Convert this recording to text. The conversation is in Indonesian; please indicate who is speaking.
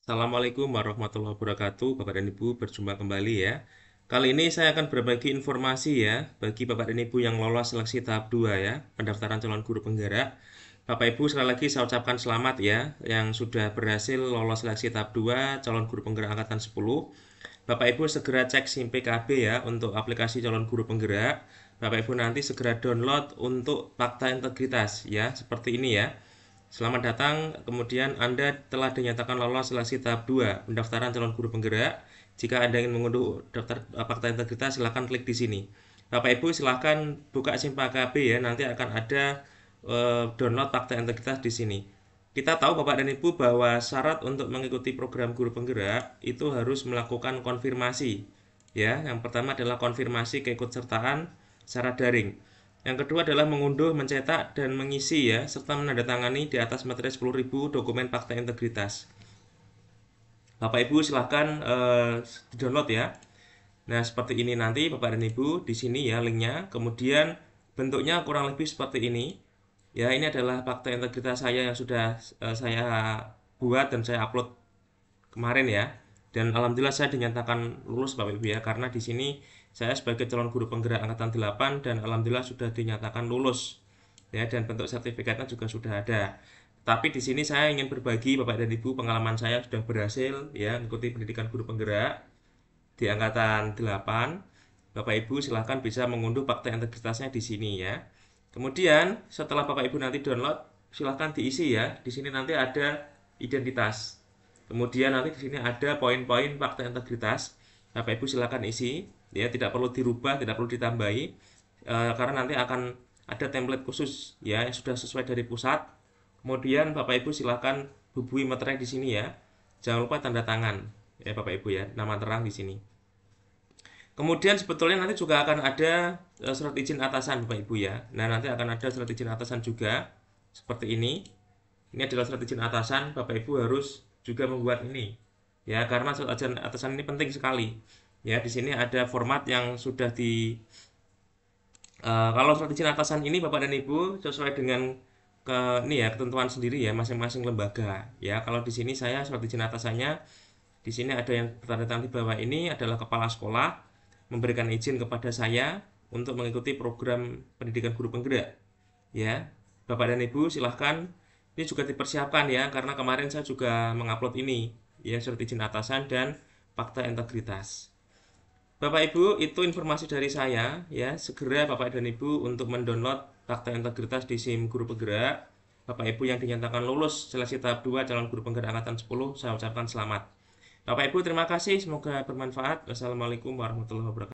Speaker 1: Assalamualaikum warahmatullahi wabarakatuh, Bapak dan Ibu, berjumpa kembali ya. Kali ini saya akan berbagi informasi ya bagi Bapak dan Ibu yang lolos seleksi tahap 2 ya, pendaftaran calon guru penggerak. Bapak Ibu sekali lagi saya ucapkan selamat ya yang sudah berhasil lolos seleksi tahap 2 calon guru penggerak angkatan 10. Bapak Ibu segera cek SIM PKB ya untuk aplikasi calon guru penggerak. Bapak Ibu nanti segera download untuk fakta integritas ya, seperti ini ya. Selamat datang, kemudian Anda telah dinyatakan lolos seleksi tahap 2 pendaftaran calon guru penggerak. Jika Anda ingin mengunduh daftar fakta integritas, silahkan klik di sini. Bapak Ibu silahkan buka SIM PKB ya, nanti akan ada uh, download fakta integritas di sini. Kita tahu Bapak dan Ibu bahwa syarat untuk mengikuti program guru penggerak itu harus melakukan konfirmasi. Ya, yang pertama adalah konfirmasi keikutsertaan secara daring. Yang kedua adalah mengunduh, mencetak, dan mengisi ya, serta menandatangani di atas materi 10.000 dokumen fakta integritas. Bapak Ibu silahkan uh, download ya. Nah seperti ini nanti Bapak dan Ibu di sini ya linknya. Kemudian bentuknya kurang lebih seperti ini. Ya ini adalah fakta integritas saya yang sudah uh, saya buat dan saya upload kemarin ya. Dan alhamdulillah saya dinyatakan lulus Bapak Ibu ya karena di sini saya sebagai calon guru penggerak angkatan 8 dan alhamdulillah sudah dinyatakan lulus. Ya, dan bentuk sertifikatnya juga sudah ada. Tapi di sini saya ingin berbagi Bapak dan Ibu pengalaman saya sudah berhasil ya mengikuti pendidikan guru penggerak di angkatan 8. Bapak Ibu silahkan bisa mengunduh fakta integritasnya di sini ya. Kemudian setelah Bapak Ibu nanti download silahkan diisi ya. Di sini nanti ada identitas. Kemudian nanti di sini ada poin-poin fakta integritas. Bapak Ibu silahkan isi ya tidak perlu dirubah tidak perlu ditambahi e, karena nanti akan ada template khusus ya yang sudah sesuai dari pusat. Kemudian bapak ibu silahkan hubungi materai di sini ya. Jangan lupa tanda tangan ya bapak ibu ya nama terang di sini. Kemudian sebetulnya nanti juga akan ada e, surat izin atasan bapak ibu ya. Nah nanti akan ada surat izin atasan juga seperti ini. Ini adalah surat izin atasan bapak ibu harus juga membuat ini ya karena surat izin atasan ini penting sekali ya di sini ada format yang sudah di uh, kalau surat izin atasan ini bapak dan ibu sesuai dengan ke ini ya ketentuan sendiri ya masing-masing lembaga. Ya kalau di sini saya surat izin atasannya di sini ada yang bertanda tangan di bawah ini adalah kepala sekolah memberikan izin kepada saya untuk mengikuti program pendidikan guru penggerak. Ya bapak dan ibu silahkan. Ini juga dipersiapkan ya karena kemarin saya juga mengupload ini. Ya surat izin atasan dan fakta integritas Bapak Ibu, itu informasi dari saya ya. Segera Bapak dan Ibu untuk mendownload fakta integritas di SIM Guru Penggerak. Bapak Ibu yang dinyatakan lulus seleksi tahap 2 calon guru penggerak angkatan 10, saya ucapkan selamat. Bapak Ibu terima kasih, semoga bermanfaat. Wassalamualaikum warahmatullahi wabarakatuh.